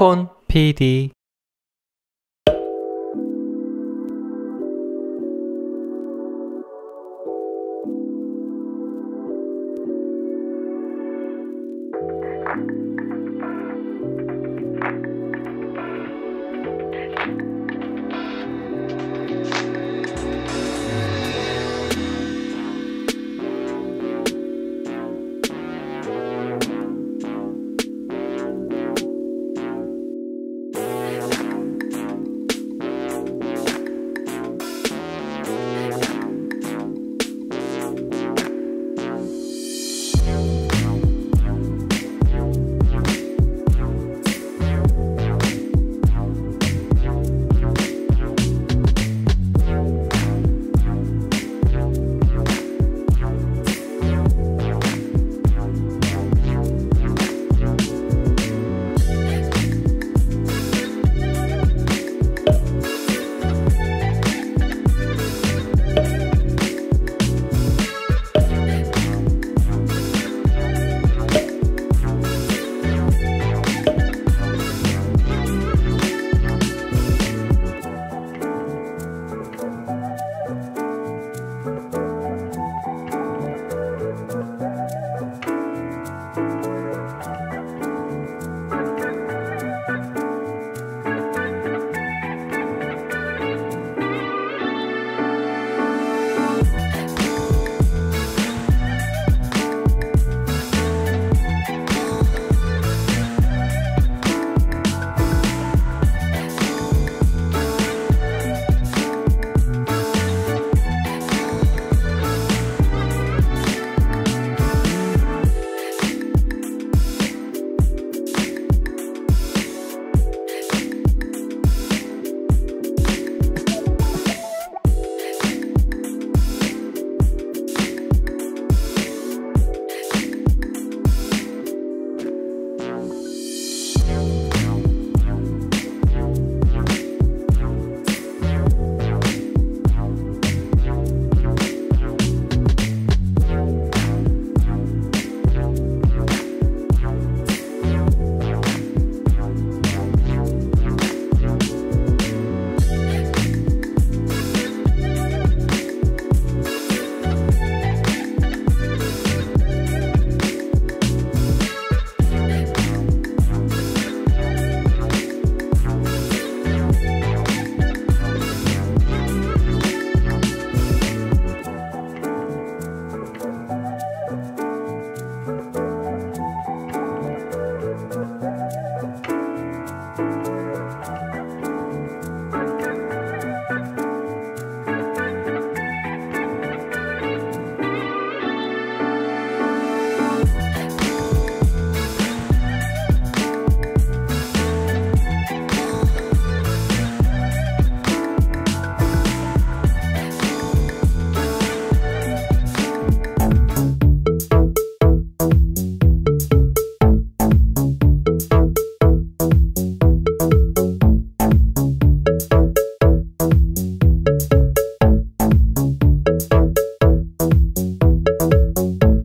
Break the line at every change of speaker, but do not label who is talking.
폰 PD